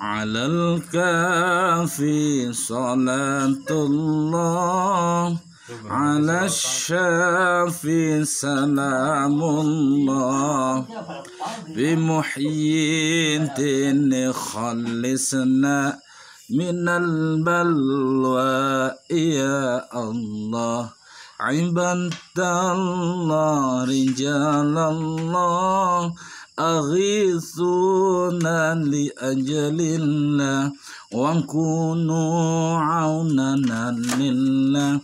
على الكافي صلاة الله. على الشافي سلام الله. بمحيي خلصنا من البلوى يا الله. عباد الله رجال الله أغيثونا لأجل الله وكونوا عوننا لله.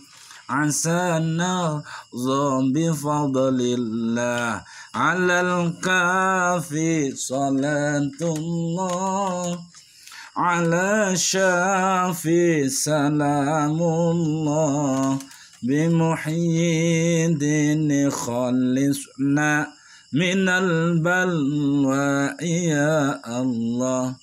عسى نرضى بفضل الله. على الكافي صلاة الله. على شافي سلام الله. بمحيي الدين خلصنا من البلوى يا الله.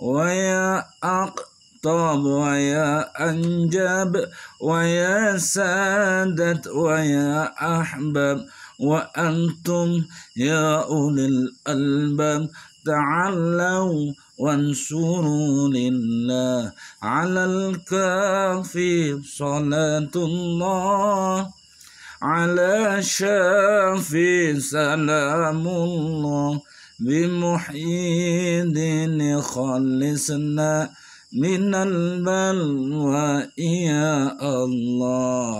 ويا أقطاب ويا أنجاب ويا سادة ويا أحباب وأنتم يا أولي الألباب تعلوا وانصروا لله. على الكافي صلاة الله. على شافي سلام الله بمحيد خلصنا من البلوى يا الله.